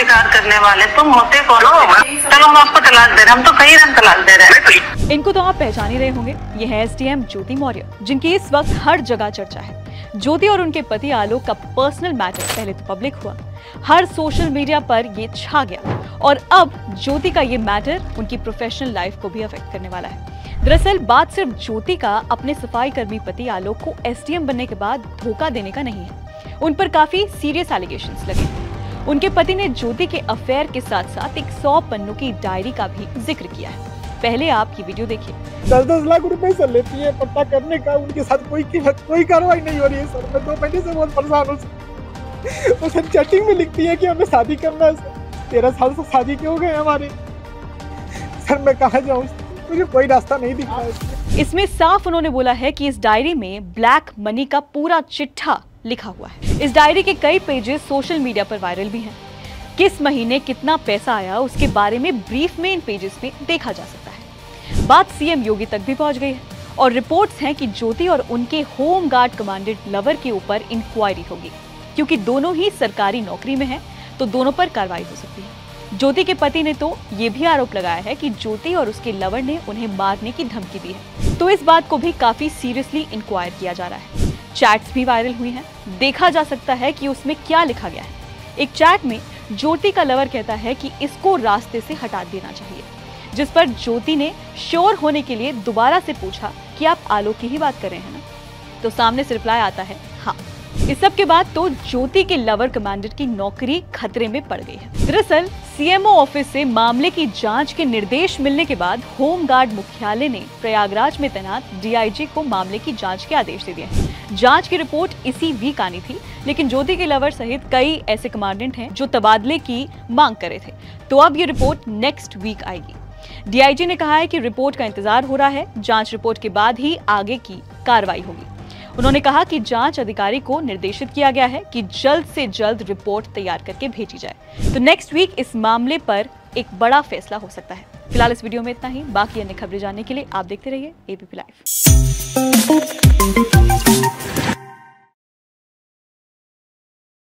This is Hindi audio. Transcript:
स्वीकार करने वाले तुम होते कौन हो चलो हम आपको तलाक दे रहे हम तो कई रंग तलाक दे रहे हैं। इनको तो आप पहचान ही रहे होंगे। ये है एसडीएम ज्योति मौर्य जिनकी इस वक्त हर जगह चर्चा है। ज्योति और उनके पति आलोक का पर्सनल मैटर पहले तो पब्लिक हुआ। हर सोशल मीडिया पर ये छा गया। और अब ज्योति का ये मैटर उनकी प्रोफेशनल लाइफ को भी अफेक्ट करने वाला है। दरअसल बात सिर्फ़ ज्योति का अपने सफ़ाई कर्मी पति आलोक को एसडीएम बनने के बाद धोखा देने का नहीं है। उन पर काफ़ी सीरियस एलिगेशन लगे उनके पति ने ज्योति के अफेयर के साथ साथ एक सौ पन्नों की डायरी का भी ज़िक्र किया है। पहले आप ये वीडियो देखिए। दस दस लाख रुपए सर लेती है पट्टा करने का उनके साथ कोई कोई कार्रवाई नहीं हो रही है सर। मैं दो महीने से बहुत परेशान हूँ वो सर चैटिंग में लिखती है कि हमें शादी करना है सर। तेरह साल से शादी क्यों गए हमारे? सर मैं कहाँ जाऊँ मुझे कोई रास्ता नहीं दिख रहा है इसमें साफ़ उन्होंने बोला है कि इस डायरी में ब्लैक मनी का पूरा चिट्ठा लिखा हुआ है। इस डायरी के कई पेजेस सोशल मीडिया पर वायरल भी हैं। किस महीने कितना पैसा आया, उसके बारे में ब्रीफ में इन पेजेस में देखा जा सकता है। बात सीएम योगी तक भी पहुँच गई है और रिपोर्ट्स हैं कि ज्योति और उनके होम गार्ड कमांडेंट लवर के ऊपर इंक्वायरी होगी। क्योंकि दोनों ही सरकारी नौकरी में हैं तो दोनों पर कार्रवाई हो सकती है। ज्योति के पति ने तो ये भी आरोप लगाया है कि ज्योति और उसके लवर ने उन्हें मारने की धमकी दी है। तो इस बात को भी काफ़ी सीरियसली इंक्वायर किया जा रहा है। चैट्स भी वायरल हुई हैं। देखा जा सकता है कि उसमें क्या लिखा गया है। एक चैट में ज्योति का लवर कहता है कि इसको रास्ते से हटा देना चाहिए। जिस पर ज्योति ने श्योर होने के लिए दोबारा से पूछा कि आप आलोक की ही बात कर रहे हैं ना? तो सामने से रिप्लाई आता है हाँ। इस सब के बाद तो ज्योति के लवर कमांडर की नौकरी खतरे में पड़ गई है। दरअसल सीएमओ ऑफ़िस से मामले की जाँच के निर्देश मिलने के बाद होम गार्ड मुख्यालय ने प्रयागराज में तैनात डीआईजी को मामले की जाँच के आदेश दे दिए जाँच की रिपोर्ट इसी वीक आनी थी, लेकिन ज्योति के लवर सहित कई ऐसे कमांडेंट हैं जो तबादले की मांग कर थे। तो अब ये रिपोर्ट नेक्स्ट वीक आएगी। डीआईजी ने कहा है कि रिपोर्ट का इंतज़ार हो रहा है, जाँच रिपोर्ट के बाद ही आगे की कार्रवाई होगी। उन्होंने कहा कि जाँच अधिकारी को निर्देशित किया गया है कि जल्द से जल्द रिपोर्ट तैयार करके भेजी जाए। तो नेक्स्ट वीक इस मामले पर एक बड़ा फैसला हो सकता है। फ़िलहाल इस वीडियो में इतना ही। बाकी अन्य खबरें जानने के लिए आप देखते रहिए एबीपी लाइव